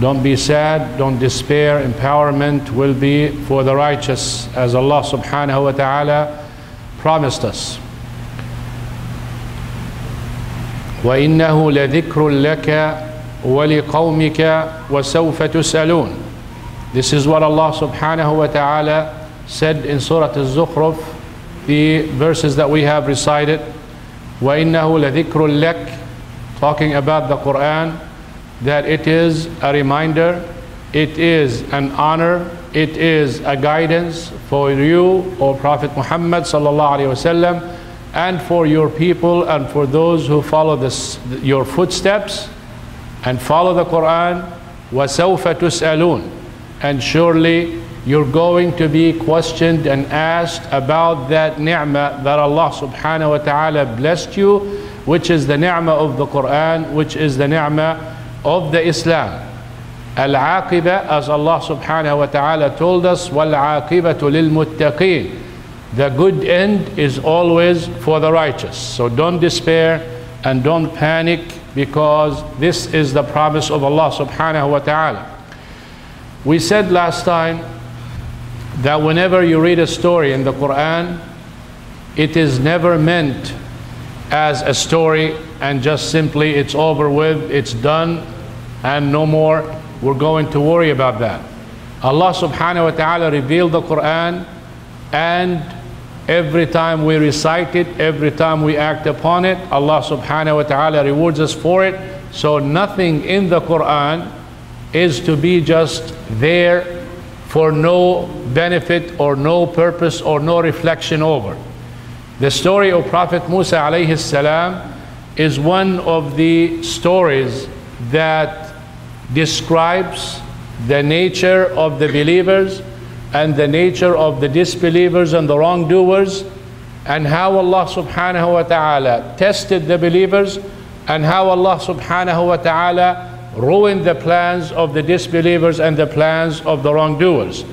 Don't be sad, don't despair. Empowerment will be for the righteous, as Allah subhanahu wa ta'ala promised us. وإنه لذكر لك ولقومك وسوف تسألون. This is what Allah subhanahu wa ta'ala said in Surah Al-Zukhruf, the verses that we have recited. وإنه لذكر لك, talking about the Quran, that it is a reminder, it is an honor, it is a guidance for you, O Prophet Muhammad sallallahu alaihi wasallam, and for your people and for those who follow this, your footsteps and follow the Quran. وَسَوْفَ تُسْأَلُونَ And surely you're going to be questioned and asked about that ni'mah that Allah subhanahu wa ta'ala blessed you, which is the ni'mah of the Quran, which is the ni'mah of the Islam. Al-aqiba, as Allah subhanahu wa ta'ala told us, وَالْعَاقِبَةُ لِلْمُتَّقِينَ The good end is always for the righteous. So don't despair and don't panic because this is the promise of Allah subhanahu wa ta'ala. We said last time that whenever you read a story in the Quran, it is never meant as a story and just simply it's over with, it's done, and no more. We're going to worry about that. Allah subhanahu wa ta'ala revealed the Quran, and every time we recite it, every time we act upon it, Allah subhanahu wa ta'ala rewards us for it. So nothing in the Quran is to be just there for no benefit or no purpose or no reflection over. The story of Prophet Musa alayhi salam is one of the stories that describes the nature of the believers and the nature of the disbelievers and the wrongdoers and how Allah subhanahu wa ta'ala tested the believers and how Allah subhanahu wa ta'ala ruined the plans of the disbelievers and the plans of the wrongdoers.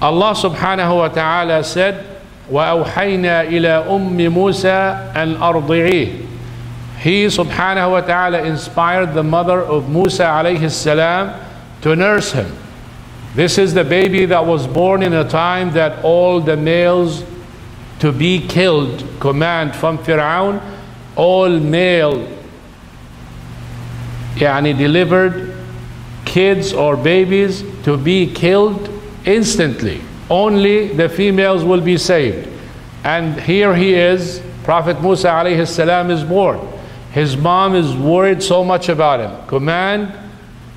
Allah subhanahu wa ta'ala said, وأوحينا إلى أم موسى أن أرضعيه he subhanahu wa ta'ala inspired the mother of Musa alayhi salam to nurse him. This is the baby that was born in a time that all the males to be killed command from Fir'aun, all male yani delivered kids or babies to be killed instantly. Only the females will be saved. And here he is, Prophet Musa alayhi salam is born. His mom is worried so much about him. Command,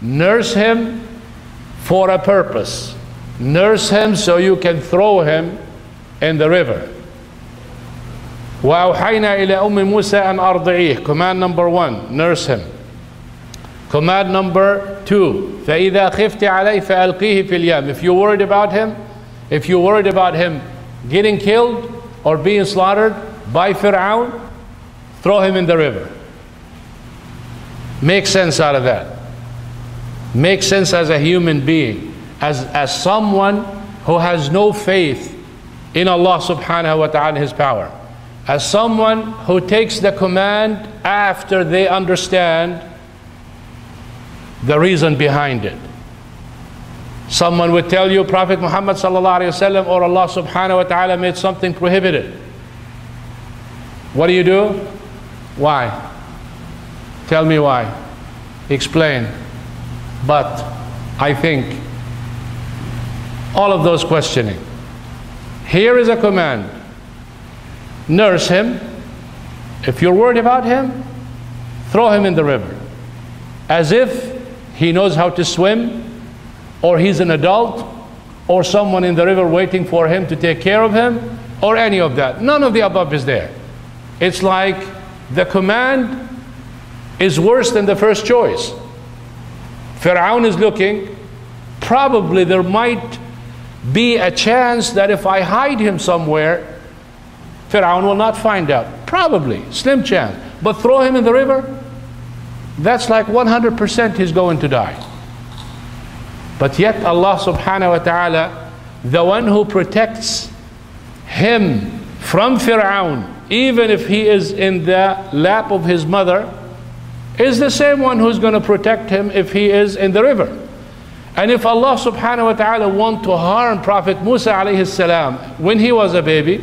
nurse him for a purpose. Nurse him so you can throw him in the river. وأوحينا إلى أم موسى أن أرضعيه. Command number one, nurse him. Command number two, فإذا خفت عليه فألقيه في اليم. If you're worried about him, if you're worried about him getting killed or being slaughtered by Fir'aun, throw him in the river. Make sense out of that. Make sense as a human being, as, as someone who has no faith in Allah subhanahu wa ta'ala His power. As someone who takes the command after they understand the reason behind it. Someone would tell you Prophet Muhammad sallallahu wasallam or Allah subhanahu wa ta'ala made something prohibited. What do you do? Why? Tell me why. Explain. But I think all of those questioning. Here is a command nurse him. If you're worried about him, throw him in the river. As if he knows how to swim, or he's an adult, or someone in the river waiting for him to take care of him, or any of that. None of the above is there. It's like the command is worse than the first choice. Pharaoh is looking, probably there might be a chance that if I hide him somewhere, Pharaoh will not find out. Probably, slim chance. But throw him in the river, that's like 100% he's going to die. But yet Allah subhanahu wa ta'ala, the one who protects him from Pharaoh, even if he is in the lap of his mother, is the same one who's going to protect him if he is in the river. And if Allah subhanahu wa ta'ala want to harm Prophet Musa alayhi salam when he was a baby,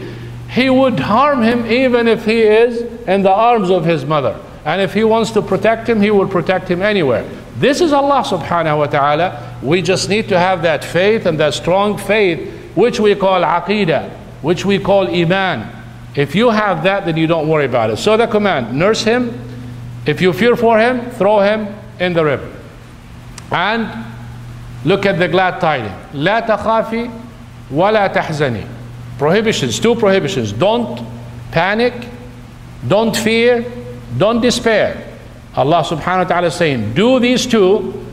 he would harm him even if he is in the arms of his mother. And if he wants to protect him, he will protect him anywhere. This is Allah subhanahu wa ta'ala. We just need to have that faith and that strong faith, which we call aqidah, which we call iman. If you have that, then you don't worry about it. So the command, nurse him. If you fear for him, throw him in the river. And Look at the glad tiding. لا تخافي ولا تحزني. Prohibitions, two prohibitions. Don't panic, don't fear, don't despair. Allah subhanahu wa ta'ala is saying, do these two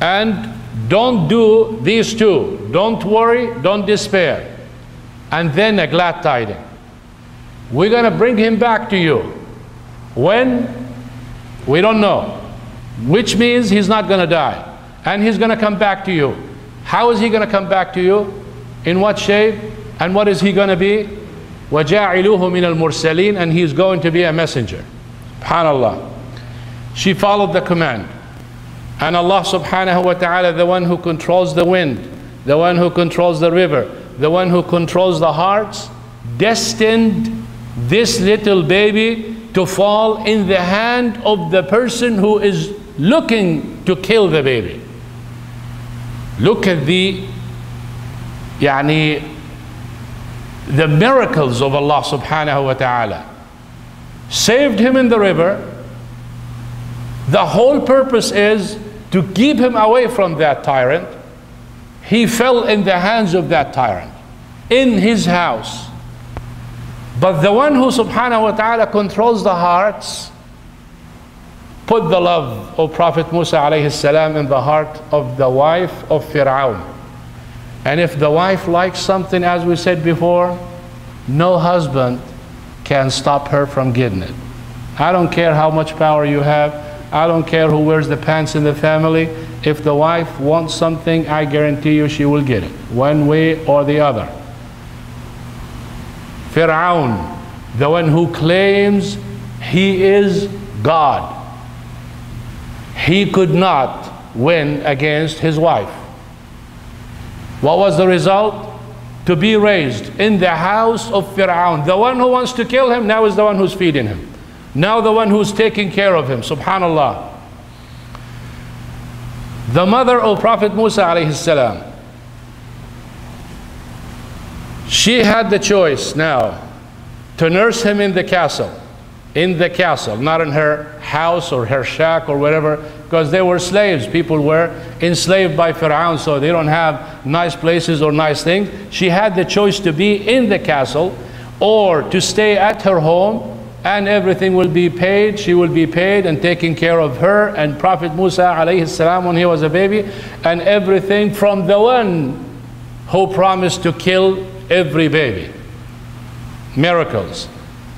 and don't do these two. Don't worry, don't despair. And then a glad tiding. We're going to bring him back to you. When? We don't know. Which means he's not going to die and he's going to come back to you. How is he going to come back to you? In what shape? And what is he going to be? وَجَاعِلُوهُ مِنَ الْمُرْسَلِينَ And he's going to be a messenger. SubhanAllah. She followed the command. And Allah subhanahu wa ta'ala, the one who controls the wind, the one who controls the river, the one who controls the hearts, destined this little baby to fall in the hand of the person who is looking to kill the baby. Look at the yani, the miracles of Allah subhanahu wa ta'ala. Saved him in the river. The whole purpose is to keep him away from that tyrant. He fell in the hands of that tyrant in his house but the one who subhanahu wa ta'ala controls the hearts put the love of Prophet Musa alayhi salam in the heart of the wife of Fir'aun. And if the wife likes something, as we said before, no husband can stop her from getting it. I don't care how much power you have. I don't care who wears the pants in the family. If the wife wants something, I guarantee you she will get it, one way or the other. Fir'aun, the one who claims he is God he could not win against his wife. What was the result? To be raised in the house of Fir'aun. The one who wants to kill him now is the one who's feeding him. Now the one who's taking care of him. Subhanallah. The mother of Prophet Musa alayhi salam. She had the choice now to nurse him in the castle in the castle, not in her house or her shack or whatever, because they were slaves. People were enslaved by Pharaoh, so they don't have nice places or nice things. She had the choice to be in the castle or to stay at her home and everything will be paid. She will be paid and taking care of her and Prophet Musa alayhi salam when he was a baby and everything from the one who promised to kill every baby. Miracles.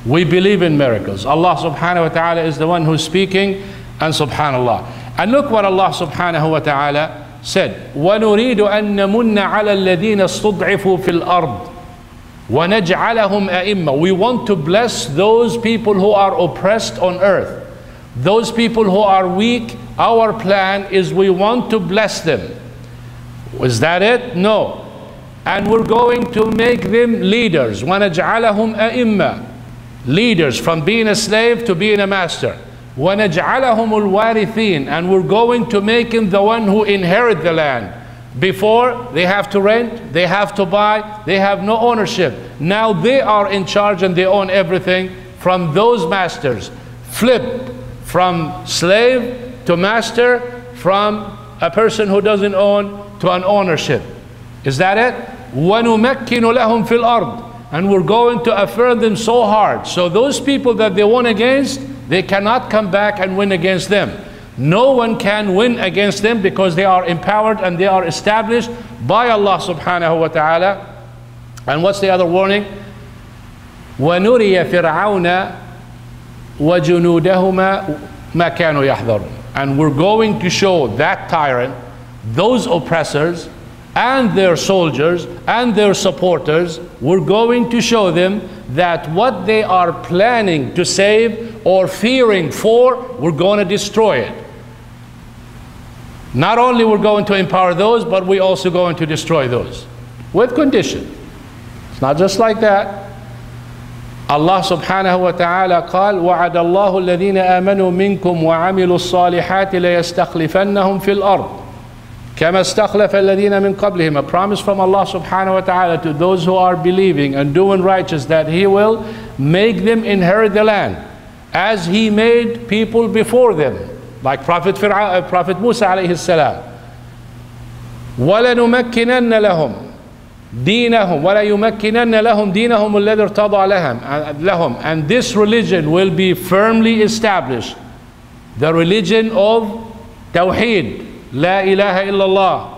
We believe in miracles. Allah subhanahu wa ta'ala is the one who's speaking and subhanallah. And look what Allah subhanahu wa ta'ala said. وَنُرِيدُ أَن نَمُنَّ عَلَى الَّذِينَ اسْتُضْعِفُوا فِي الْأَرْضِ وَنَجْعَلَهُمْ أَئِمَّةً We want to bless those people who are oppressed on earth. Those people who are weak, our plan is we want to bless them. Was that it? No. And we're going to make them leaders. وَنَجْعَلَهُمْ أَئِمَّةً leaders from being a slave to being a master. وَنَجْعَلَهُمُ الْوَارِثِينَ And we're going to make him the one who inherit the land. Before, they have to rent, they have to buy, they have no ownership. Now they are in charge and they own everything from those masters. Flip from slave to master, from a person who doesn't own to an ownership. Is that it? وَنُمَكِّنُ لَهُمْ فِي الْأَرْضِ And we're going to affirm them so hard. So those people that they won against, they cannot come back and win against them. No one can win against them because they are empowered and they are established by Allah subhanahu wa ta'ala. And what's the other warning? وَنُرِيَ فِرْعَوْنَ وَجُنُودَهُمَا مَا كَانُوا يَحْذَرُونَ And we're going to show that tyrant, those oppressors, and their soldiers and their supporters, we're going to show them that what they are planning to save or fearing for, we're going to destroy it. Not only we're going to empower those, but we're also going to destroy those. With condition. It's not just like that. Allah subhanahu wa ta'ala قال وعد الله الذين آمنوا منكم وعملوا الصالحات ليستخلفنهم في الأرض كما استخلف الذين من قبلهم a promise from Allah subhanahu wa ta'ala to those who are believing and doing righteous that he will make them inherit the land as he made people before them like Prophet, Fir'a, uh, Prophet Musa alayhi salam. وَلَنُمَكِّنَنَّ لَهُمْ دِينَهُمْ وَلَيُمَكِّنَنَّ لَهُمْ دِينَهُمُ الَّذِي ارْتَضَى لَهُمْ And this religion will be firmly established. The religion of Tawheed, La ilaha illallah.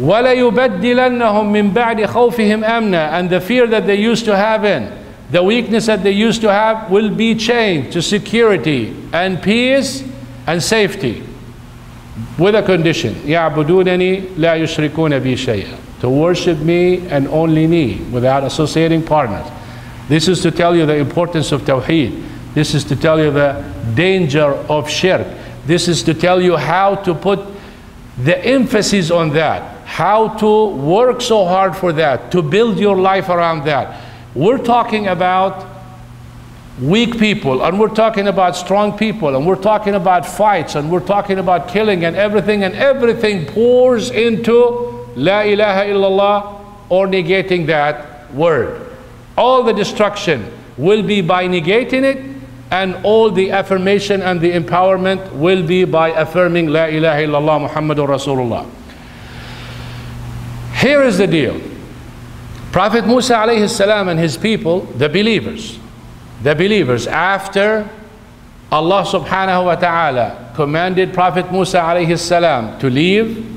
وَلَيُبَدِّلَنَّهُمْ مِنْ بَعْدِ خَوْفِهِمْ أَمْنًا And the fear that they used to have in the weakness that they used to have will be changed to security and peace and safety with a condition يعبدونني لا يشركون بي شيئا to worship me and only me without associating partners this is to tell you the importance of tawheed this is to tell you the danger of shirk this is to tell you how to put the emphasis on that how to work so hard for that to build your life around that we're talking about weak people, and we're talking about strong people, and we're talking about fights, and we're talking about killing and everything, and everything pours into La ilaha illallah or negating that word. All the destruction will be by negating it, and all the affirmation and the empowerment will be by affirming La ilaha illallah Muhammadur Rasulullah. Here is the deal. Prophet Musa alayhi salam and his people, the believers, the believers, after Allah subhanahu wa ta'ala commanded Prophet Musa alayhi salam to leave,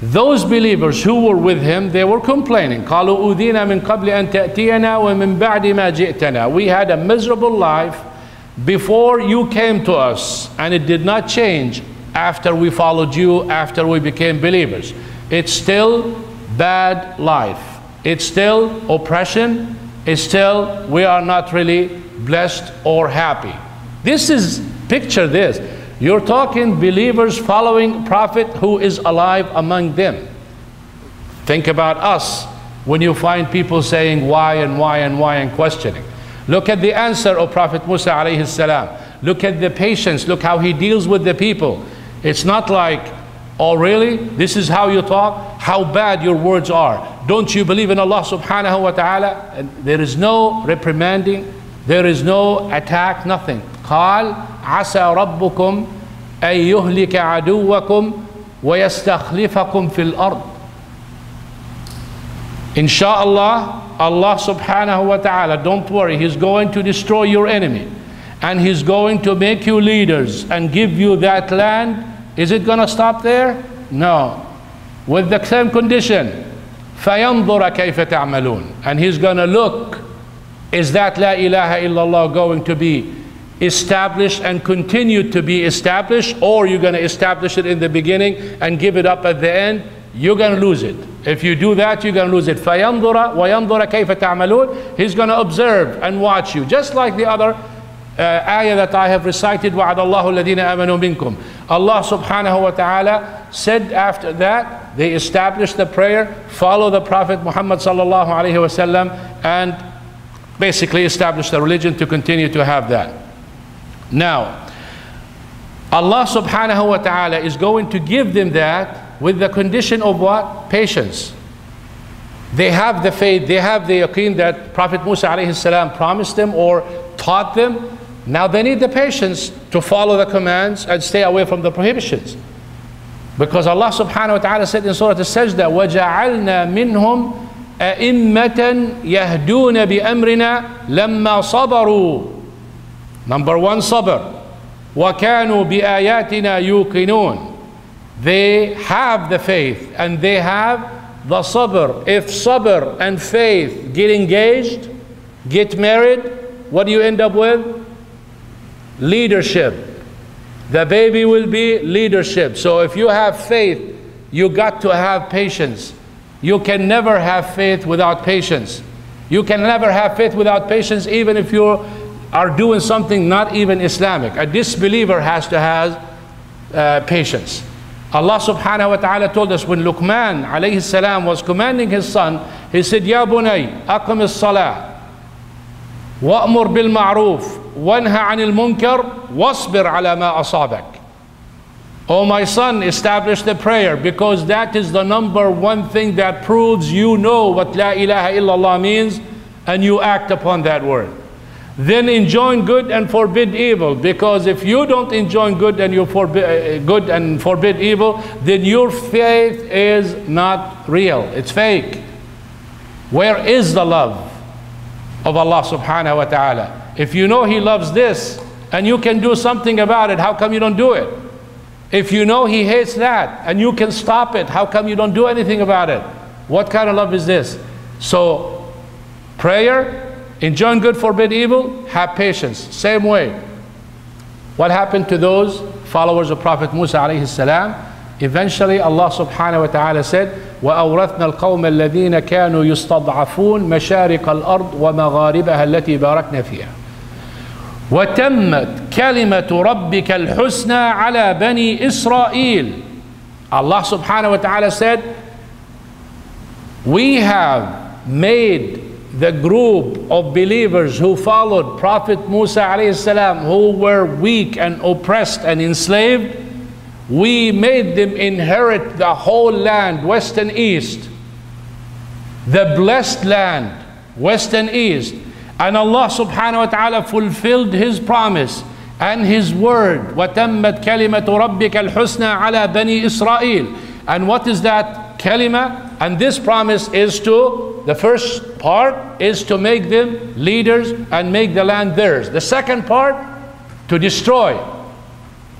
those believers who were with him, they were complaining. قالوا أُذِينَا مِن قَبْلِ أَن تَأْتِيَنَا وَمِن بَعْدِ مَا جِئْتَنَا We had a miserable life before you came to us, and it did not change after we followed you, after we became believers. It's still bad life. It's still oppression. It's still, we are not really blessed or happy. This is, picture this. You're talking believers following prophet who is alive among them. Think about us when you find people saying why and why and why and questioning. Look at the answer of Prophet Musa alayhi salam. Look at the patience. Look how he deals with the people. It's not like Oh, really? This is how you talk? How bad your words are. Don't you believe in Allah subhanahu wa ta'ala? And there is no reprimanding, there is no attack, nothing. قال عسى ربكم أن يهلك عدوكم ويستخلفكم في الأرض. Inshallah, Allah subhanahu wa ta'ala, don't worry, He's going to destroy your enemy. And He's going to make you leaders and give you that land is it going to stop there? No. With the same condition. فَيَنْظُرَ كَيْفَ تَعْمَلُونَ And he's going to look, is that La ilaha illallah going to be established and continue to be established, or you're going to establish it in the beginning and give it up at the end? You're going to lose it. If you do that, you're going to lose it. فَيَنْظُرَ وَيَنْظُرَ كَيْفَ تَعْمَلُونَ He's going to observe and watch you, just like the other uh, ayah that I have recited, وَعَدَ اللَّهُ الَّذِينَ آمَنُوا مِنكُمْ Allah subhanahu wa ta'ala said after that, they established the prayer, follow the Prophet Muhammad sallallahu alayhi wasallam, and basically established a religion to continue to have that. Now, Allah subhanahu wa ta'ala is going to give them that with the condition of what? Patience. They have the faith, they have the yaqeen that Prophet Musa alayhi salam promised them or taught them. Now they need the patience to follow the commands and stay away from the prohibitions. Because Allah subhanahu wa ta'ala said in Surah Al-Sajda, وَجَعَلْنَا مِنْهُمْ أئمة يهدون بأمرنا لما صبروا Number one, sabr. وَكَانُوا بِآيَاتِنَا يُوقِنُونَ they have the faith and they have the sabr. If sabr and faith get engaged, get married, what do you end up with? Leadership. The baby will be leadership. So if you have faith, you got to have patience. You can never have faith without patience. You can never have faith without patience even if you are doing something not even Islamic. A disbeliever has to have uh, patience. Allah subhanahu wa ta'ala told us when Luqman alayhi salam was commanding his son, he said, Ya bunay, aqim as-salah, wa'mur bil ma'ruf, wanha anil munkar, wasbir ala ma asabak. Oh my son, establish the prayer because that is the number one thing that proves you know what La ilaha illallah means and you act upon that word. Then enjoin good and forbid evil because if you don't enjoin good and you forbid uh, good and forbid evil, then your faith is not real. It's fake. Where is the love of Allah subhanahu wa ta'ala? If you know He loves this and you can do something about it, how come you don't do it? If you know He hates that and you can stop it, how come you don't do anything about it? What kind of love is this? So, prayer, enjoin good, forbid evil, have patience. Same way. What happened to those followers of Prophet Musa alayhi salam? Eventually Allah subhanahu wa ta'ala said, وأورثنا القوم الذين كانوا يستضعفون مشارق الأرض ومغاربها التي باركنا فيها وتمت كلمة ربك الحسنى على بني إسرائيل Allah subhanahu wa ta'ala said, We have made the group of believers who followed Prophet Musa alayhi salam, who were weak and oppressed and enslaved, we made them inherit the whole land, west and east, the blessed land, west and east. And Allah subhanahu wa ta'ala fulfilled His promise and His word. وَتَمَّتْ كَلِمَةُ رَبِّكَ الْحُسْنَى عَلَى بَنِي إِسْرَائِيل And what is that kalima? And this promise is to, the first part is to make them leaders and make the land theirs. The second part, to destroy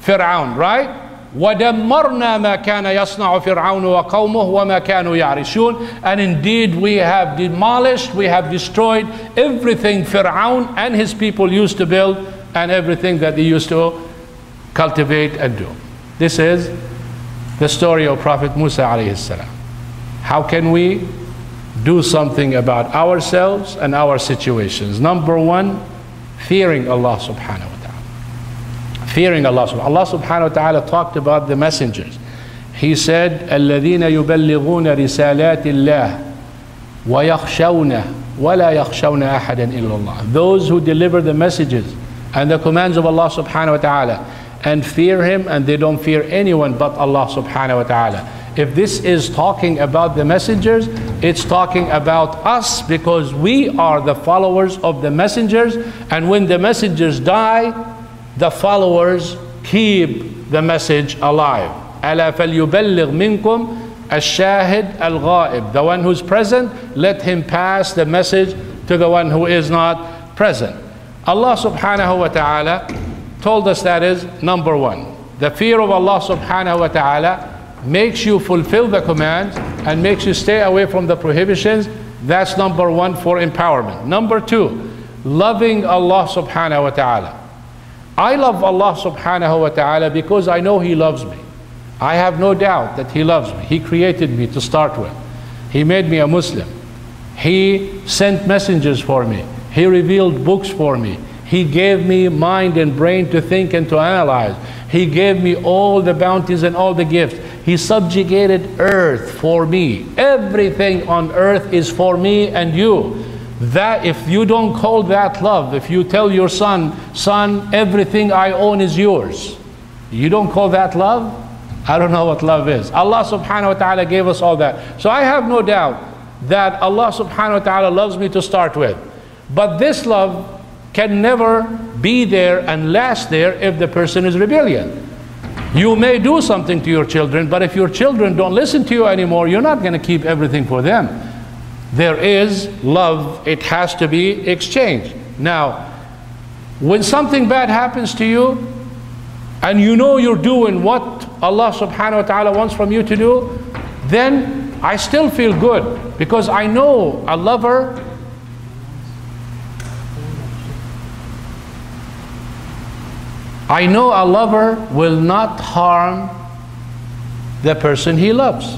Fir'aun, right? ودمرنا ما كان يصنع فرعون وقومه وما كانوا يعرشون and indeed we have demolished we have destroyed everything Fir'aun and his people used to build and everything that they used to cultivate and do this is the story of Prophet Musa alayhi salam how can we do something about ourselves and our situations number one fearing Allah subhanahu wa ta'ala fearing Allah. Allah subhanahu wa ta'ala talked about the messengers. He said, الذين يبلغون رسالات الله ويخشونه ولا يخشون أحدا إلا الله. Those who deliver the messages and the commands of Allah subhanahu wa ta'ala and fear Him and they don't fear anyone but Allah subhanahu wa ta'ala. If this is talking about the messengers, it's talking about us because we are the followers of the messengers and when the messengers die, the followers keep the message alive. ألا فليبلغ منكم الشاهد الغائب. The one who's present, let him pass the message to the one who is not present. Allah subhanahu wa ta'ala told us that is number one. The fear of Allah subhanahu wa ta'ala makes you fulfill the commands and makes you stay away from the prohibitions. That's number one for empowerment. Number two, loving Allah subhanahu wa ta'ala. I love Allah subhanahu wa ta'ala because I know He loves me. I have no doubt that He loves me. He created me to start with. He made me a Muslim. He sent messengers for me. He revealed books for me. He gave me mind and brain to think and to analyze. He gave me all the bounties and all the gifts. He subjugated earth for me. Everything on earth is for me and you. that if you don't call that love, if you tell your son, son, everything I own is yours, you don't call that love? I don't know what love is. Allah subhanahu wa ta'ala gave us all that. So I have no doubt that Allah subhanahu wa ta'ala loves me to start with. But this love can never be there and last there if the person is rebellion. You may do something to your children, but if your children don't listen to you anymore, you're not going to keep everything for them. There is love, it has to be exchanged. Now, when something bad happens to you, and you know you're doing what Allah subhanahu wa ta'ala wants from you to do, then I still feel good because I know a lover I know a lover will not harm the person he loves.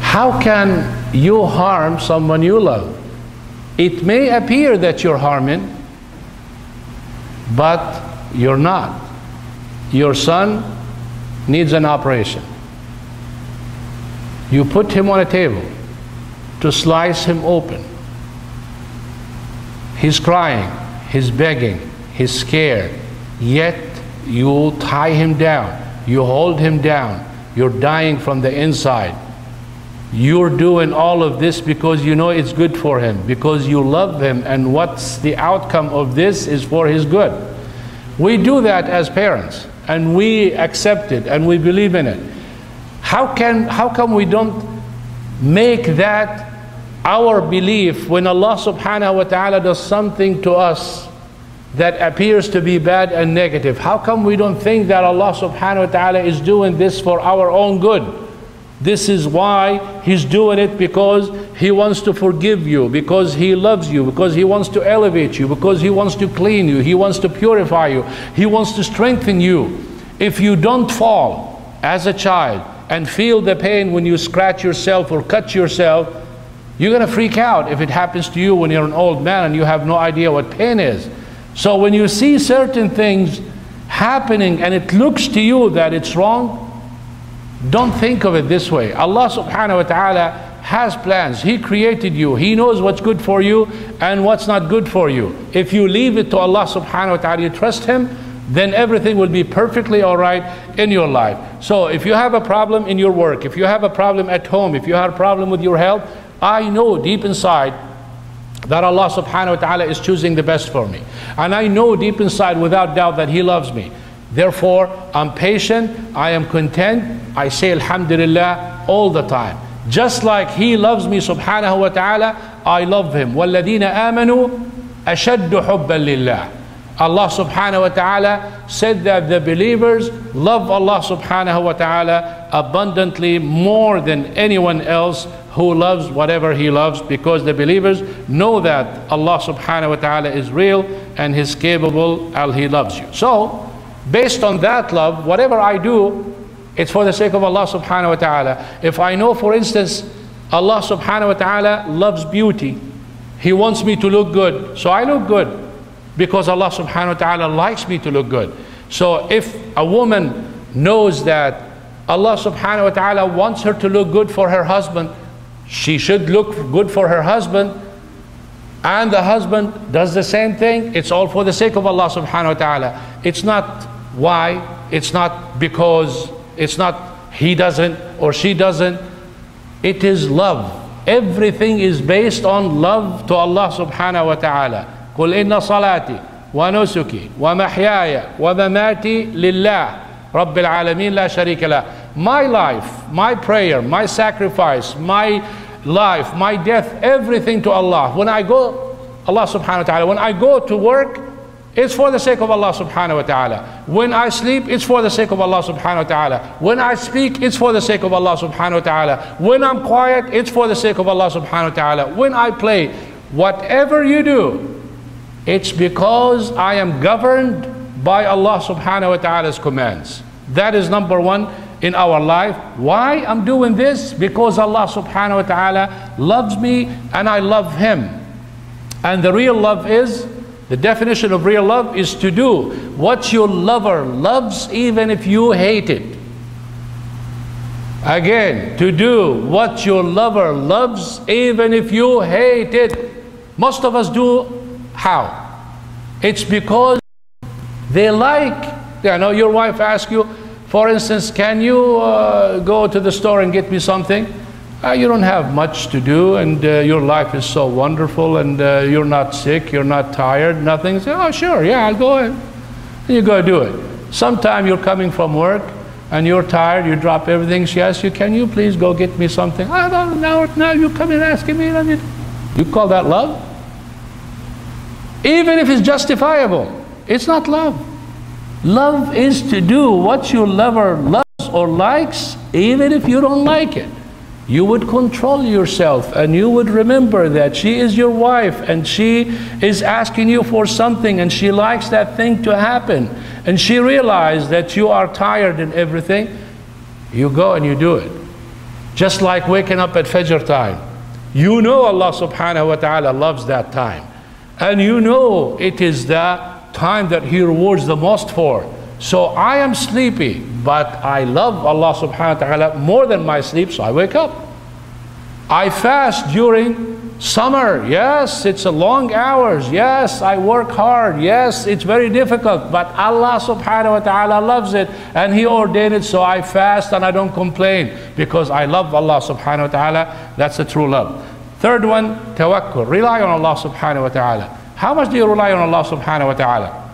How can you harm someone you love? It may appear that you're harming, but you're not. Your son needs an operation. You put him on a table to slice him open. He's crying, he's begging, he's scared, yet you tie him down, you hold him down, you're dying from the inside. You're doing all of this because you know it's good for him, because you love him, and what's the outcome of this is for his good. We do that as parents, and we accept it, and we believe in it. How, can, how come we don't make that our belief when Allah subhanahu wa ta'ala does something to us that appears to be bad and negative. How come we don't think that Allah subhanahu wa ta'ala is doing this for our own good? This is why He's doing it because He wants to forgive you, because He loves you, because He wants to elevate you, because He wants to clean you, He wants to purify you, He wants to strengthen you. If you don't fall as a child and feel the pain when you scratch yourself or cut yourself, you're going to freak out if it happens to you when you're an old man and you have no idea what pain is. So when you see certain things happening and it looks to you that it's wrong, don't think of it this way. Allah subhanahu wa ta'ala has plans. He created you. He knows what's good for you and what's not good for you. If you leave it to Allah subhanahu wa ta'ala, you trust Him, then everything will be perfectly all right in your life. So if you have a problem in your work, if you have a problem at home, if you have a problem with your health, I know deep inside that Allah subhanahu wa ta'ala is choosing the best for me. And I know deep inside without doubt that He loves me. Therefore, I'm patient, I am content, I say Alhamdulillah all the time. Just like He loves me subhanahu wa ta'ala, I love Him. وَالَّذِينَ آمَنُوا أَشَدُّ حُبًّا لِلَّهِ Allah subhanahu wa ta'ala said that the believers love Allah subhanahu wa ta'ala abundantly more than anyone else who loves whatever he loves because the believers know that Allah subhanahu wa ta'ala is real and he's capable and he loves you. So, based on that love, whatever I do, it's for the sake of Allah subhanahu wa ta'ala. If I know, for instance, Allah subhanahu wa ta'ala loves beauty, He wants me to look good, so I look good because Allah subhanahu wa ta'ala likes me to look good. So if a woman knows that Allah subhanahu wa ta'ala wants her to look good for her husband, she should look good for her husband and the husband does the same thing, it's all for the sake of Allah subhanahu wa ta'ala. It's not why, it's not because, it's not he doesn't or she doesn't. It is love. Everything is based on love to Allah subhanahu wa ta'ala. قل إن صلاتي ونسكي ومحياي ومماتي لله رب العالمين لا شريك له my life my prayer my sacrifice my life my death everything to Allah when I go Allah subhanahu wa ta'ala when I go to work it's for the sake of Allah subhanahu wa ta'ala. When I sleep, it's for the sake of Allah subhanahu wa ta'ala. When I speak, it's for the sake of Allah subhanahu wa ta'ala. When I'm quiet, it's for the sake of Allah subhanahu wa ta'ala. When I play, whatever you do, it's because I am governed by Allah subhanahu wa ta'ala's commands. That is number one in our life. Why I'm doing this? Because Allah subhanahu wa ta'ala loves me and I love Him. And the real love is, the definition of real love is to do what your lover loves even if you hate it. Again, to do what your lover loves, even if you hate it. Most of us do how? It's because they like. You know, your wife asks you, for instance, can you uh, go to the store and get me something? Uh, you don't have much to do, and uh, your life is so wonderful, and uh, you're not sick, you're not tired, nothing. Say, oh, sure, yeah, I'll go ahead. And you go do it. Sometime you're coming from work, and you're tired, you drop everything. She asks you, can you please go get me something? I don't know, now you come in asking me. You call that love? Even if it's justifiable, it's not love. Love is to do what your lover loves or likes, even if you don't like it you would control yourself and you would remember that she is your wife and she is asking you for something and she likes that thing to happen and she realizes that you are tired and everything, you go and you do it. Just like waking up at Fajr time. You know Allah subhanahu wa ta'ala loves that time. And you know it is the time that He rewards the most for. So I am sleepy, but I love Allah subhanahu wa ta'ala more than my sleep, so I wake up. I fast during summer. Yes, it's a long hours. Yes, I work hard. Yes, it's very difficult. But Allah subhanahu wa ta'ala loves it and He ordained it, so I fast and I don't complain because I love Allah subhanahu wa ta'ala. That's the true love. Third one, tawakkul. Rely on Allah subhanahu wa ta'ala. How much do you rely on Allah subhanahu wa ta'ala?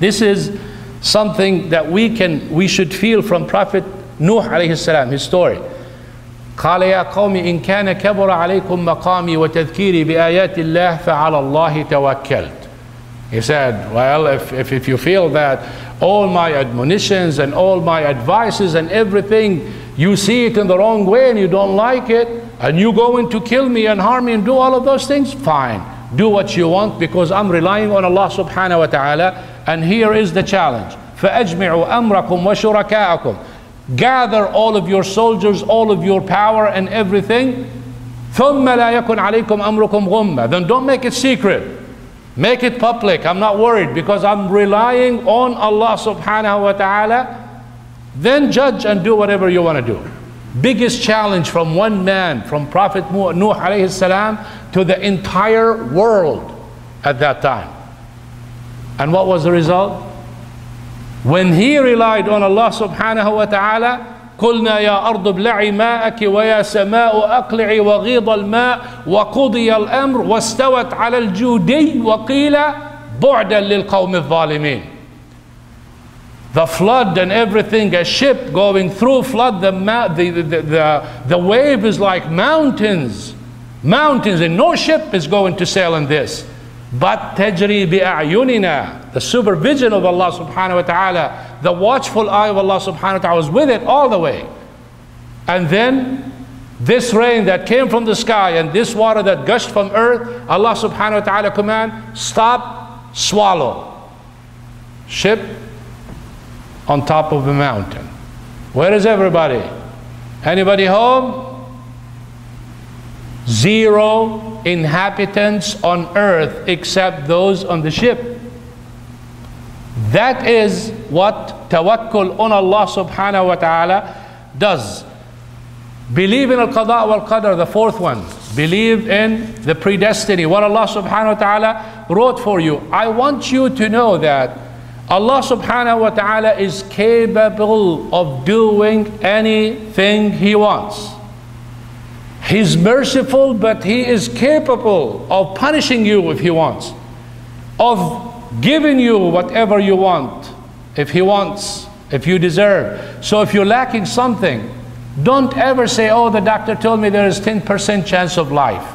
This is something that we can we should feel from Prophet Nuh alayhi salam, his story. قال يا قوم إن كان كبر عليكم مقامي وتذكيري بآيات الله فعلى الله توكلت. He said, well, if, if, if you feel that all my admonitions and all my advices and everything, you see it in the wrong way and you don't like it, and you going to kill me and harm me and do all of those things, fine. Do what you want because I'm relying on Allah subhanahu wa ta'ala. And here is the challenge. فأجمعوا أمركم وشركاءكم gather all of your soldiers, all of your power and everything. ثم لا يكن عليكم أمركم غمة. Then don't make it secret. Make it public. I'm not worried because I'm relying on Allah subhanahu wa ta'ala. Then judge and do whatever you want to do. Biggest challenge from one man, from Prophet Nuh alayhi salam to the entire world at that time. And what was the result? When he relied on Allah subhanahu wa ta'ala, قلنا يا أرض ابلعي ماءك ويا سماء أقلعي وغيض الماء وقضي الأمر واستوت على الجودي وقيل بعدا للقوم الظالمين the flood and everything, a ship going through flood, the, the, the, the, the wave is like mountains. Mountains, and no ship is going to sail in this. But tajri bi'ayunina, the supervision of Allah subhanahu wa ta'ala, the watchful eye of Allah subhanahu wa ta'ala was with it all the way. And then this rain that came from the sky and this water that gushed from earth, Allah subhanahu wa ta'ala command, stop, swallow. Ship on top of a mountain. Where is everybody? Anybody home? Zero inhabitants on earth except those on the ship. That is what tawakkul on Allah subhanahu wa ta'ala does. Believe in al-qada wal-qadr, the fourth one. Believe in the predestiny, what Allah subhanahu wa ta'ala wrote for you. I want you to know that Allah subhanahu wa ta'ala is capable of doing anything He wants. He's merciful, but He is capable of punishing you if He wants, of giving you whatever you want, if He wants, if you deserve. So if you're lacking something, don't ever say, oh, the doctor told me there is 10% chance of life.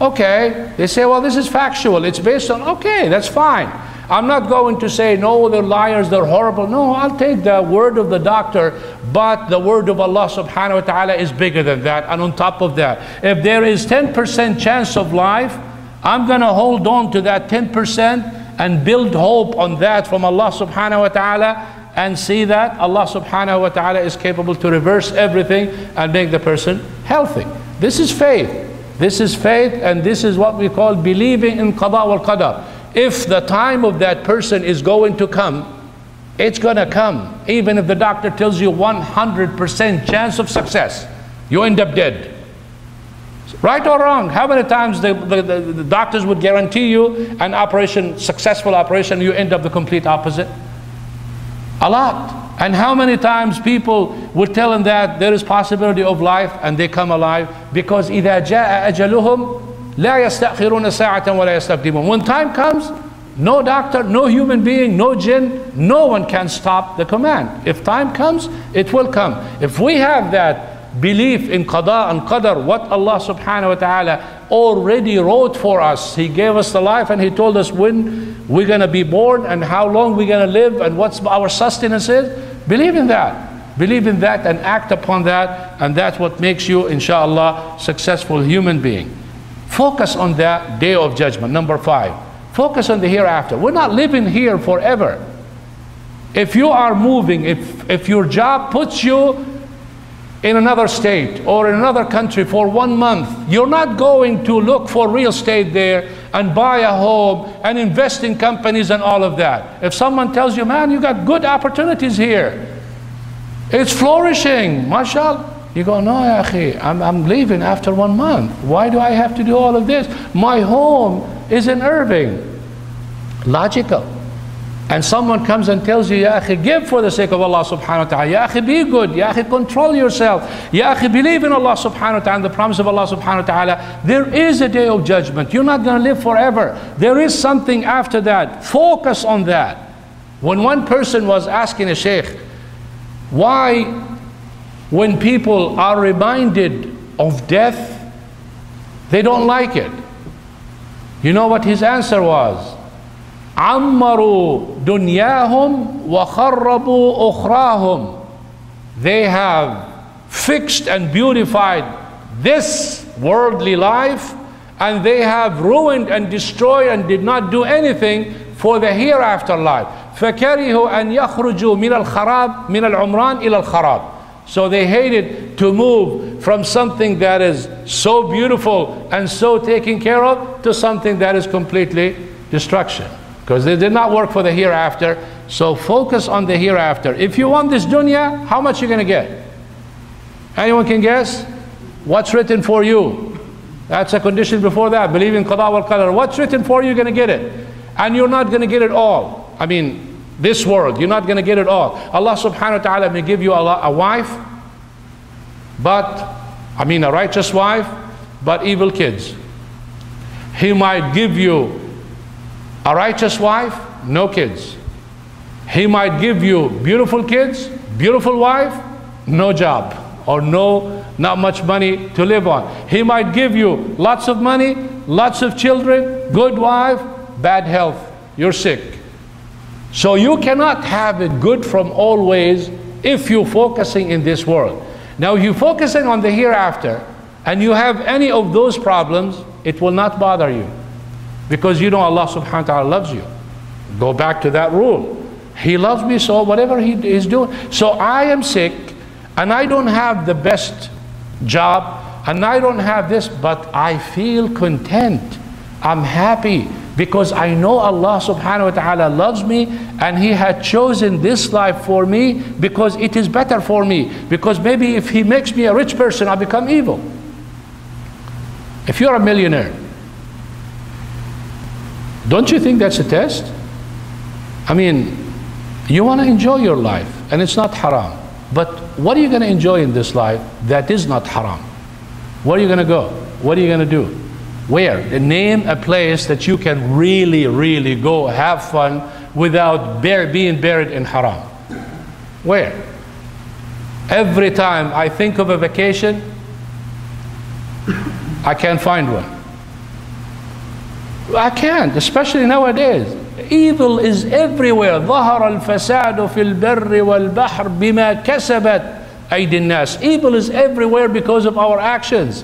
Okay, they say, well, this is factual. It's based on, okay, that's fine. I'm not going to say, no, they're liars, they're horrible. No, I'll take the word of the doctor, but the word of Allah subhanahu wa ta'ala is bigger than that. And on top of that, if there is 10% chance of life, I'm going to hold on to that 10% and build hope on that from Allah subhanahu wa ta'ala and see that Allah subhanahu wa ta'ala is capable to reverse everything and make the person healthy. This is faith. This is faith and this is what we call believing in qada wal qadar if the time of that person is going to come, It's going to come. Even if the doctor tells you 100% chance of success, you end up dead. Right or wrong? How many times the, the, the, the doctors would guarantee you an operation, successful operation, you end up the complete opposite? A lot. And how many times people would tell them that there is possibility of life and they come alive because إذا جاء أجلهم لا يستأخرون ساعة ولا يستقدمون. When time comes, no doctor, no human being, no jinn, no one can stop the command. If time comes, it will come. If we have that belief in qada and qadar, what Allah subhanahu wa ta'ala already wrote for us. He gave us the life and He told us when we're going to be born and how long we're going to live and what's our sustenance is. Believe in that. Believe in that and act upon that, and that's what makes you, inshallah, successful human being. Focus on that day of judgment. Number five. Focus on the hereafter. We're not living here forever. If you are moving, if, if your job puts you in another state or in another country for one month, you're not going to look for real estate there and buy a home and invest in companies and all of that. If someone tells you, man, you got good opportunities here, it's flourishing, mashallah. You go, no, akhi, I'm, I'm leaving after one month. Why do I have to do all of this? My home is in Irving. Logical and someone comes and tells you, Ya give for the sake of Allah subhanahu wa ta'ala. Ya be good. Ya control yourself. Ya believe in Allah subhanahu wa ta'ala and the promise of Allah subhanahu wa ta'ala. There is a day of judgment. You're not going to live forever. There is something after that. Focus on that. When one person was asking a sheikh, why when people are reminded of death, they don't like it. You know what his answer was? عمروا دنياهم وخربوا أخراهم they have fixed and beautified this worldly life and they have ruined and destroyed and did not do anything for the hereafter life فكرهوا أن يخرجوا من الخراب من العمران إلى الخراب so they hated to move from something that is so beautiful and so taken care of to something that is completely destruction because they did not work for the hereafter. So focus on the hereafter. If you want this dunya, how much you going to get? Anyone can guess? What's written for you? That's a condition before that. Believe in qada wal qadar. What's written for you, you're going to get it. And you're not going to get it all. I mean, this world, you're not going to get it all. Allah subhanahu wa ta'ala may give you a, a wife, but, I mean, a righteous wife, but evil kids. He might give you a righteous wife, no kids. He might give you beautiful kids, beautiful wife, no job or no not much money to live on. He might give you lots of money, lots of children, good wife, bad health. You're sick. So you cannot have it good from all ways if you're focusing in this world. Now if you're focusing on the hereafter and you have any of those problems, it will not bother you. Because you know Allah subhanahu wa ta'ala loves you. Go back to that rule. He loves me so whatever he is doing. So I am sick and I don't have the best job and I don't have this, but I feel content. I'm happy because I know Allah subhanahu wa ta'ala loves me and He had chosen this life for me because it is better for me. Because maybe if He makes me a rich person, I'll become evil. If you're a millionaire, don't you think that's a test? I mean, you want to enjoy your life, and it's not haram. But what are you going to enjoy in this life that is not haram? Where are you going to go? What are you going to do? Where? Name a place that you can really, really go have fun without bear, being buried in haram. Where? Every time I think of a vacation, I can't find one. I can't, especially nowadays. Evil is everywhere. ظهر الفساد في البر والبحر بما كسبت أيدي الناس. Evil is everywhere because of our actions.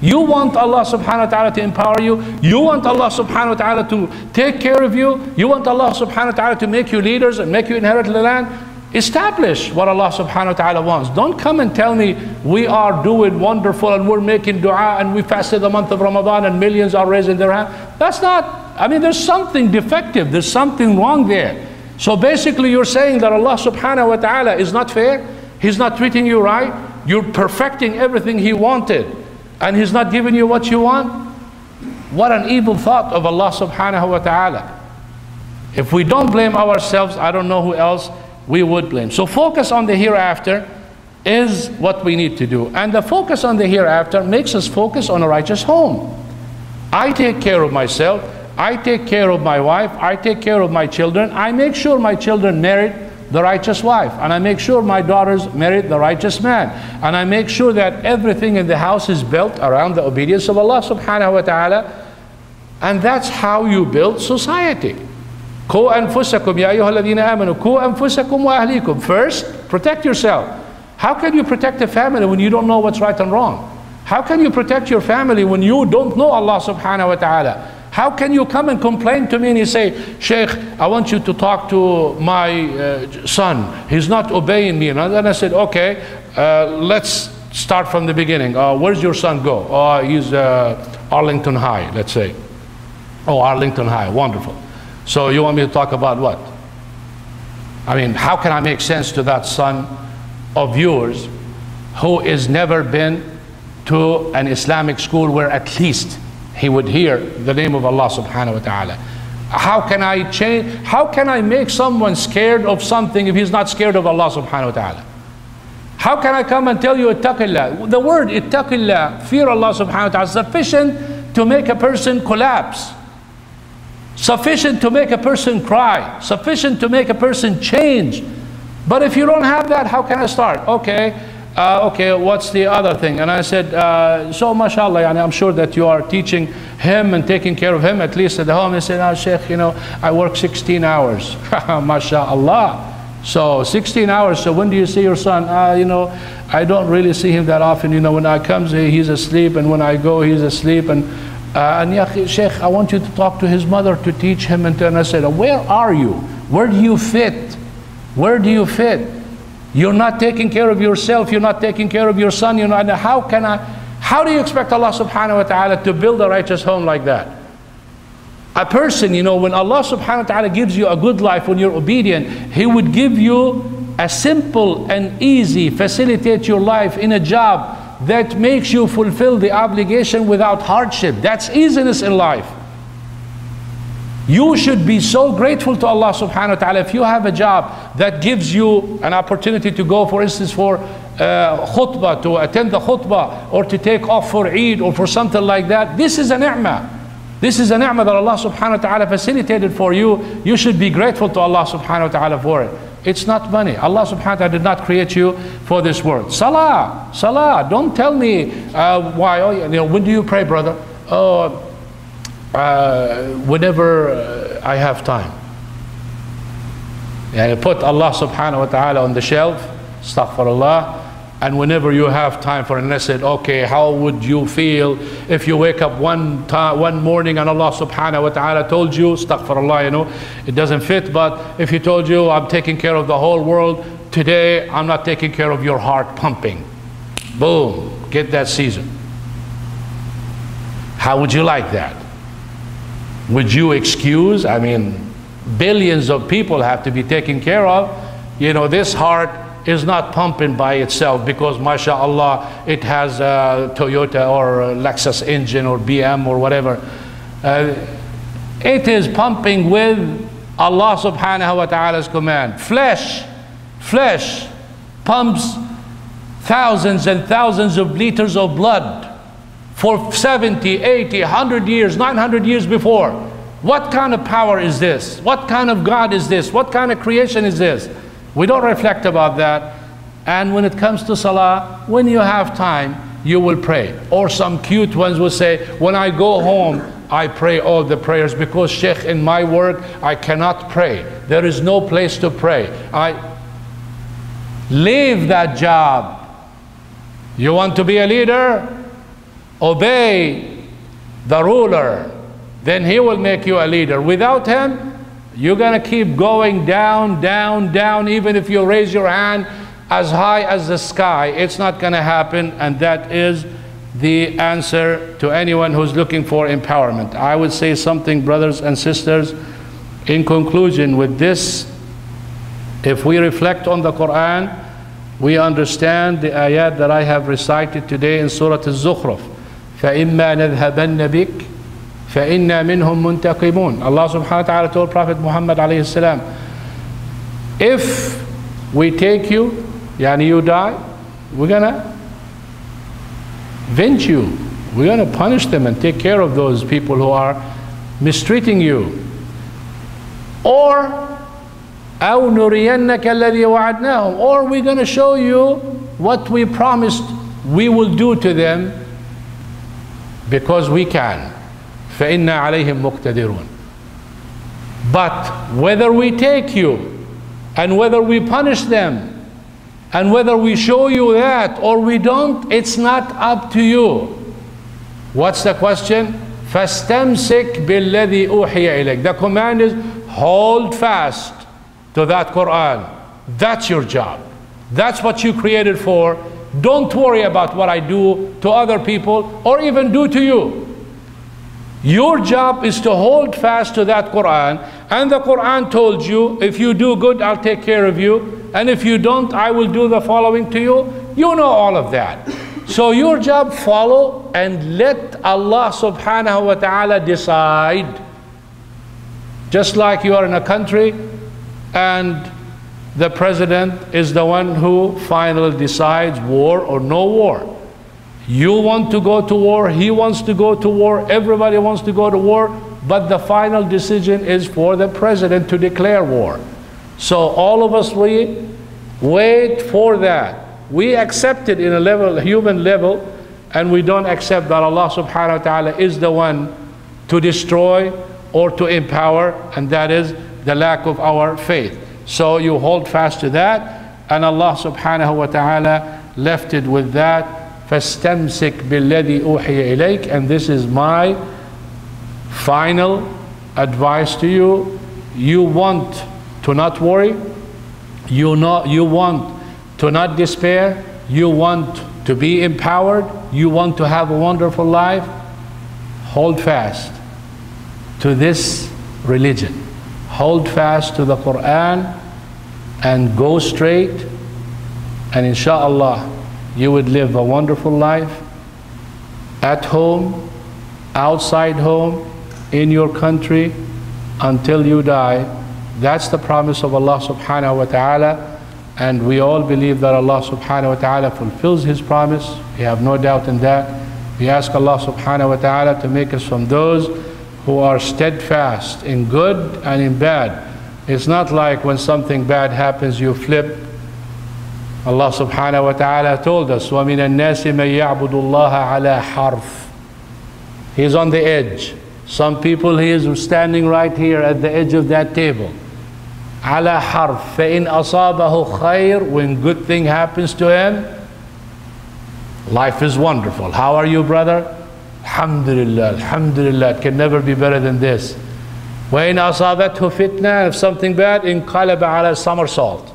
You want Allah subhanahu wa ta'ala to empower you. You want Allah subhanahu wa ta'ala to take care of you. You want Allah subhanahu wa ta'ala to make you leaders and make you inherit the land. Establish what Allah subhanahu wa ta'ala wants. Don't come and tell me we are doing wonderful and we're making dua and we fasted the month of Ramadan and millions are raising their hand. That's not, I mean, there's something defective, there's something wrong there. So basically, you're saying that Allah subhanahu wa ta'ala is not fair, He's not treating you right, you're perfecting everything He wanted, and He's not giving you what you want? What an evil thought of Allah subhanahu wa ta'ala. If we don't blame ourselves, I don't know who else we would blame. So focus on the hereafter is what we need to do. And the focus on the hereafter makes us focus on a righteous home. I take care of myself. I take care of my wife. I take care of my children. I make sure my children merit the righteous wife. And I make sure my daughters merit the righteous man. And I make sure that everything in the house is built around the obedience of Allah subhanahu wa ta'ala. And that's how you build society. قوا أنفسكم يا أيها الذين آمنوا قوا أنفسكم وأهليكم First, protect yourself. How can you protect a family when you don't know what's right and wrong? How can you protect your family when you don't know Allah subhanahu wa ta'ala? How can you come and complain to me and you say, Sheikh, I want you to talk to my uh, son. He's not obeying me. And then I said, okay, uh, let's start from the beginning. Uh, where's your son go? Oh, he's uh, Arlington High, let's say. Oh, Arlington High, wonderful. So you want me to talk about what? I mean, how can I make sense to that son of yours who has never been to an Islamic school where at least he would hear the name of Allah subhanahu wa ta'ala? How can I change? How can I make someone scared of something if he's not scared of Allah subhanahu wa ta'ala? How can I come and tell you ittaqillah? The word ittaqillah, fear Allah subhanahu wa ta'ala, sufficient to make a person collapse sufficient to make a person cry, sufficient to make a person change. But if you don't have that, how can I start? Okay, uh, okay, what's the other thing? And I said, uh, so mashallah, yani I'm sure that you are teaching him and taking care of him, at least at the home. He said, oh, Sheikh, you know, I work 16 hours. mashallah. So 16 hours, so when do you see your son? Uh, you know, I don't really see him that often. You know, when I come, he's asleep, and when I go, he's asleep. And uh, and ya Sheikh, I want you to talk to his mother to teach him. And, and I said, Where are you? Where do you fit? Where do you fit? You're not taking care of yourself. You're not taking care of your son. You're not, how can I? How do you expect Allah subhanahu wa ta'ala to build a righteous home like that? A person, you know, when Allah subhanahu wa ta'ala gives you a good life, when you're obedient, He would give you a simple and easy, facilitate your life in a job that makes you fulfill the obligation without hardship. That's easiness in life. You should be so grateful to Allah subhanahu wa ta'ala if you have a job that gives you an opportunity to go, for instance, for uh, khutbah, to attend the khutbah, or to take off for Eid or for something like that. This is a ni'mah. This is a ni'mah that Allah subhanahu wa ta'ala facilitated for you. You should be grateful to Allah subhanahu wa ta'ala for it. It's not money. Allah subhanahu wa ta'ala did not create you for this world. Salah, salah. Don't tell me uh, why. Oh, you know, when do you pray, brother? Oh, uh, whenever uh, I have time. And put Allah subhanahu wa ta'ala on the shelf. Astaghfirullah. And whenever you have time for I said, okay, how would you feel if you wake up one one morning and Allah subhanahu wa ta'ala told you, astaghfirullah, you know, it doesn't fit, but if He told you, I'm taking care of the whole world, today I'm not taking care of your heart pumping. Boom, get that season. How would you like that? Would you excuse? I mean, billions of people have to be taken care of. You know, this heart is not pumping by itself because mashallah it has a Toyota or a Lexus engine or BM or whatever. Uh, it is pumping with Allah subhanahu wa ta'ala's command. Flesh, flesh pumps thousands and thousands of liters of blood for 70, 80, 100 years, 900 years before. What kind of power is this? What kind of God is this? What kind of creation is this? We don't reflect about that. And when it comes to salah, when you have time, you will pray. Or some cute ones will say, when I go home, I pray all the prayers because Sheikh, in my work, I cannot pray. There is no place to pray. I leave that job. You want to be a leader? Obey the ruler. Then he will make you a leader. Without him, you're going to keep going down, down, down, even if you raise your hand as high as the sky. It's not going to happen, and that is the answer to anyone who's looking for empowerment. I would say something, brothers and sisters, in conclusion with this If we reflect on the Quran, we understand the ayat that I have recited today in Surah Al-Zukhruf. فَإِمَّا نَذْهَبَنَّ بِكَ فَإِنَّا مِنْهُمْ مُنْتَقِمُونَ Allah subhanahu wa ta'ala told Prophet Muhammad alayhi salam, if we take you, yani you die, we're gonna venge you. We're gonna punish them and take care of those people who are mistreating you. Or أو نرينك الذي وعدناهم or we're going to show you what we promised we will do to them because we can فإنا عليهم مقتدرون but whether we take you and whether we punish them and whether we show you that or we don't it's not up to you what's the question فاستمسك بالذي أوحي إليك the command is hold fast to that Quran. That's your job. That's what you created for. Don't worry about what I do to other people or even do to you. Your job is to hold fast to that Quran. And the Quran told you, if you do good, I'll take care of you. And if you don't, I will do the following to you. You know all of that. So your job, follow and let Allah subhanahu wa ta'ala decide. Just like you are in a country and the president is the one who finally decides war or no war. You want to go to war, he wants to go to war, everybody wants to go to war, but the final decision is for the president to declare war. So all of us, we wait for that. We accept it in a level, human level, and we don't accept that Allah subhanahu wa ta'ala is the one to destroy or to empower, and that is the lack of our faith. So you hold fast to that, and Allah subhanahu wa ta'ala left it with that. فَاسْتَمْسِكْ بِالَّذِي أُوحِيَ إِلَيْكَ And this is my final advice to you. You want to not worry. You, not, you want to not despair. You want to be empowered. You want to have a wonderful life. Hold fast to this religion hold fast to the Quran and go straight and inshallah you would live a wonderful life at home, outside home, in your country until you die. That's the promise of Allah subhanahu wa ta'ala and we all believe that Allah subhanahu wa ta'ala fulfills His promise. We have no doubt in that. We ask Allah subhanahu wa ta'ala to make us from those who are steadfast in good and in bad. It's not like when something bad happens, you flip. Allah subhanahu wa ta'ala told us, وَمِنَ النَّاسِ مَن يَعْبُدُ اللَّهَ عَلَى حَرْفٍ He's on the edge. Some people, he is standing right here at the edge of that table. على حرف فإن أصابه خير when good thing happens to him life is wonderful how are you brother Alhamdulillah, Alhamdulillah, it can never be better than this. وَإِنْ أَصَابَتْهُ فِتْنَةٌ If something bad, انقلب على somersault.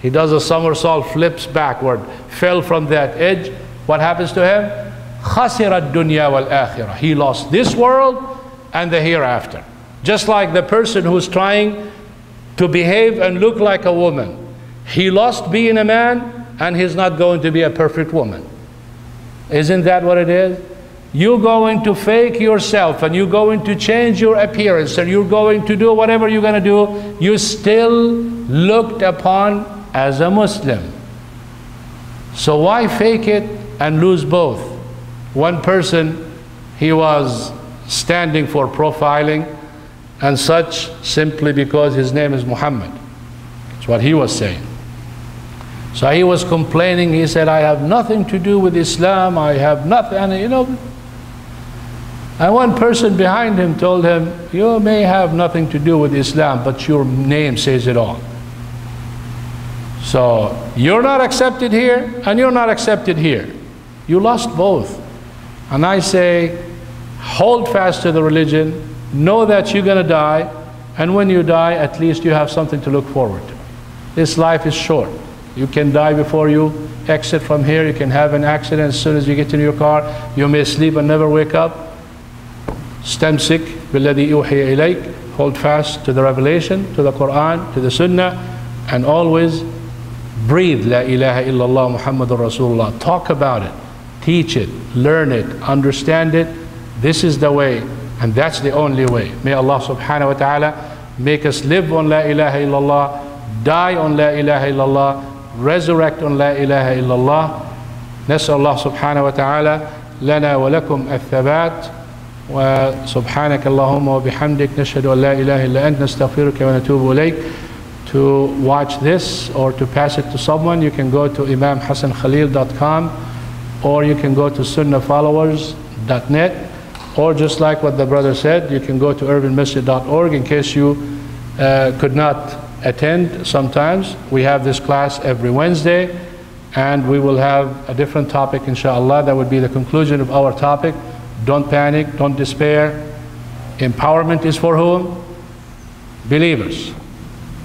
He does a somersault, flips backward, fell from that edge. What happens to him? خَسِرَ الدُّنْيَا وَالْآخِرَةِ He lost this world and the hereafter. Just like the person who's trying to behave and look like a woman. He lost being a man and he's not going to be a perfect woman. Isn't that what it is? You're going to fake yourself and you're going to change your appearance and you're going to do whatever you're going to do, you're still looked upon as a Muslim. So why fake it and lose both? One person, he was standing for profiling and such simply because his name is Muhammad. That's what he was saying. So he was complaining. He said, I have nothing to do with Islam. I have nothing. And, you know, and one person behind him told him, You may have nothing to do with Islam, but your name says it all. So you're not accepted here, and you're not accepted here. You lost both. And I say, hold fast to the religion, know that you're going to die, and when you die, at least you have something to look forward to. This life is short. You can die before you exit from here. You can have an accident as soon as you get in your car. You may sleep and never wake up. Stamsik billadhi uhiya ilayk. Hold fast to the revelation, to the Quran, to the Sunnah, and always breathe La ilaha illallah Muhammadur Rasulullah. Talk about it, teach it, learn it, understand it. This is the way, and that's the only way. May Allah subhanahu wa ta'ala make us live on La ilaha illallah, die on La ilaha illallah, resurrect on La ilaha illallah. نسأل الله سبحانه وتعالى لنا ولكم الثبات وسبحانك اللهم وبحمدك نشهد أن لا إله إلا أنت نستغفرك ونتوب إليك to watch this or to pass it to someone you can go to imamhassankhalil.com or you can go to sunnahfollowers.net or just like what the brother said you can go to irvingmasjid.org in case you uh, could not attend sometimes. We have this class every Wednesday and we will have a different topic inshallah. That would be the conclusion of our topic. Don't panic, don't despair. Empowerment is for whom? Believers.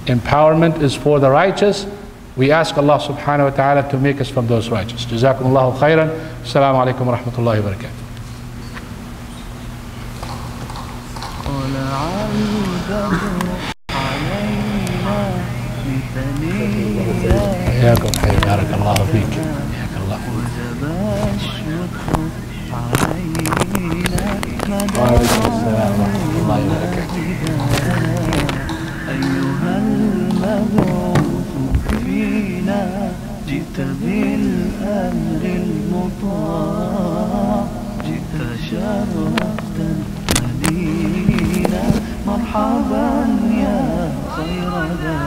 Empowerment is for the righteous. We ask Allah subhanahu wa ta'ala to make us from those righteous. جزاكم الله خيرا. السلام عليكم ورحمة الله وبركاته. طلع البدر علينا بثنية حياكم حي بارك الله فيك. وعليكم السلام ورحمة الله وبركاته أيها المبعوث فينا جئت بالأمر المطاع جئت شرفت المدينة مرحبا يا خير ذا